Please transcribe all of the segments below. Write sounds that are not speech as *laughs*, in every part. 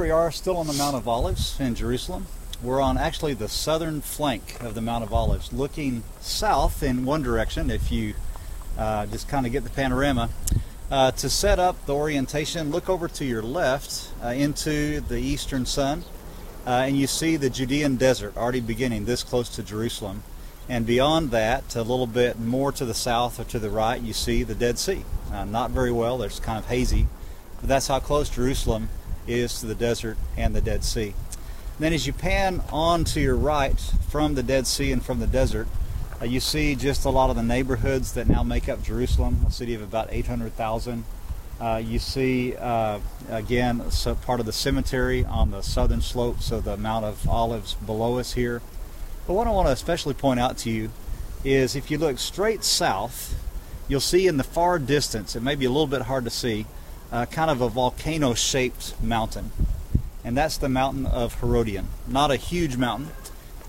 we are, still on the Mount of Olives in Jerusalem. We're on actually the southern flank of the Mount of Olives, looking south in one direction, if you uh, just kind of get the panorama. Uh, to set up the orientation, look over to your left uh, into the eastern sun, uh, and you see the Judean desert already beginning this close to Jerusalem. And beyond that, a little bit more to the south or to the right, you see the Dead Sea. Uh, not very well, there's kind of hazy, but that's how close Jerusalem is to the desert and the Dead Sea. And then as you pan on to your right from the Dead Sea and from the desert, uh, you see just a lot of the neighborhoods that now make up Jerusalem, a city of about 800,000. Uh, you see, uh, again, so part of the cemetery on the southern slopes of the Mount of Olives below us here. But what I want to especially point out to you is if you look straight south, you'll see in the far distance, it may be a little bit hard to see, uh, kind of a volcano shaped mountain. And that's the mountain of Herodion. Not a huge mountain,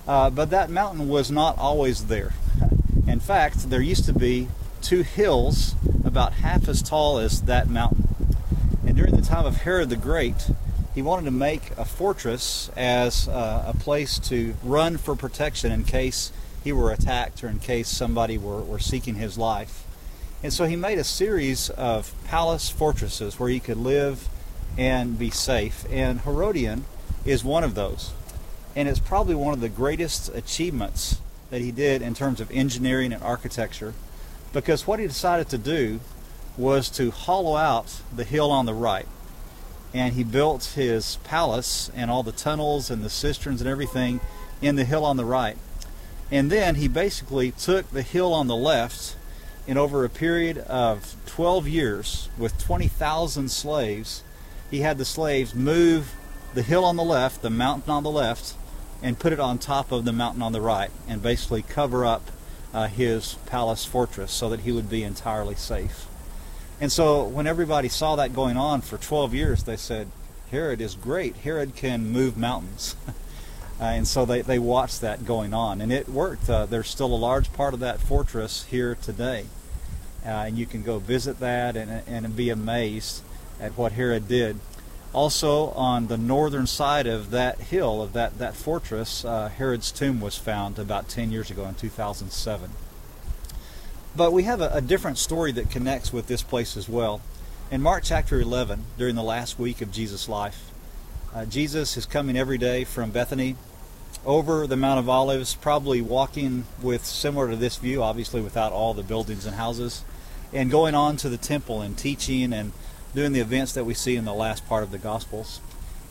uh, but that mountain was not always there. *laughs* In fact, there used to be two hills about half as tall as that mountain. And during the time of Herod the Great, he wanted to make a fortress as uh, a place to run for protection in case he were attacked or in case somebody were, were seeking his life. And so he made a series of palace fortresses where he could live and be safe. And Herodion is one of those. And it's probably one of the greatest achievements that he did in terms of engineering and architecture because what he decided to do was to hollow out the hill on the right and he built his palace and all the tunnels and the cisterns and everything in the hill on the right. And then he basically took the hill on the left and over a period of 12 years with 20,000 slaves, he had the slaves move the hill on the left, the mountain on the left, and put it on top of the mountain on the right and basically cover up uh, his palace fortress so that he would be entirely safe. And so when everybody saw that going on for 12 years, they said, Herod is great. Herod can move mountains. *laughs* uh, and so they, they watched that going on. And it worked. Uh, there's still a large part of that fortress here today. Uh, and you can go visit that and, and be amazed at what Herod did. Also, on the northern side of that hill, of that, that fortress, uh, Herod's tomb was found about 10 years ago in 2007. But we have a, a, different story that connects with this place as well. In Mark chapter 11, during the last week of Jesus' life, uh, Jesus is coming every day from Bethany over the Mount of Olives, probably walking with similar to this view, obviously without all the buildings and houses, and going on to the temple and teaching and doing the events that we see in the last part of the Gospels.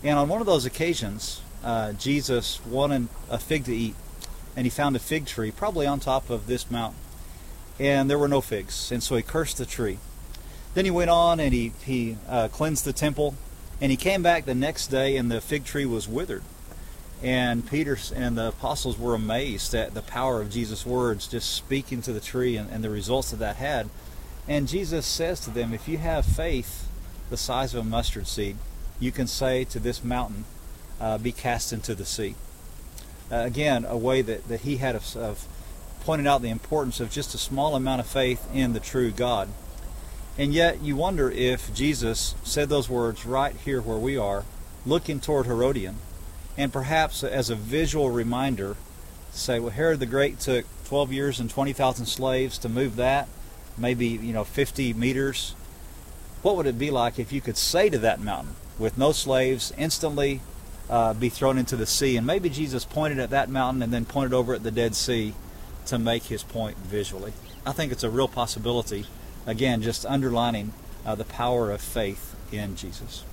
And on one of those occasions, uh, Jesus wanted a fig to eat, and he found a fig tree, probably on top of this mountain and there were no figs. And so he cursed the tree. Then he went on and he, he uh, cleansed the temple. And he came back the next day and the fig tree was withered. And Peter and the apostles were amazed at the power of Jesus' words just speaking to the tree and, and the results that that had. And Jesus says to them, If you have faith the size of a mustard seed, you can say to this mountain, uh, Be cast into the sea. Uh, again, a way that, that he had of, of out the importance of just a small amount of faith in the true God. And yet you wonder if Jesus said those words right here where we are, looking toward Herodion, and perhaps as a visual reminder, say, well, Herod the Great took 12 years and 20,000 slaves to move that, maybe, you know, 50 meters. What would it be like if you could say to that mountain, with no slaves, instantly uh, be thrown into the sea? And maybe Jesus pointed at that mountain and then pointed over at the Dead Sea to make his point visually. I think it's a real possibility. Again, just underlining uh, the power of faith in Jesus.